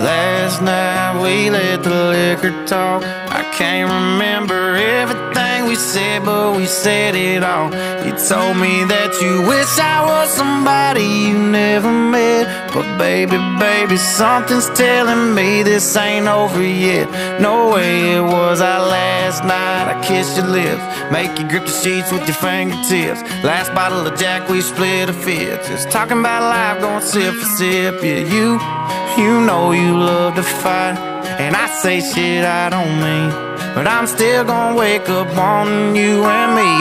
Last night we let the liquor talk. I can't remember everything we said, but we said it all. You told me that you wish I was somebody you never met. But baby, baby, something's telling me this ain't over yet. No way it was our last night. I kissed your lips, make you grip the sheets with your fingertips. Last bottle of Jack, we split a fifth. Just talking about life, going sip for sip. Yeah, you. You know you love to fight, and I say shit I don't mean. But I'm still gonna wake up wanting you and me.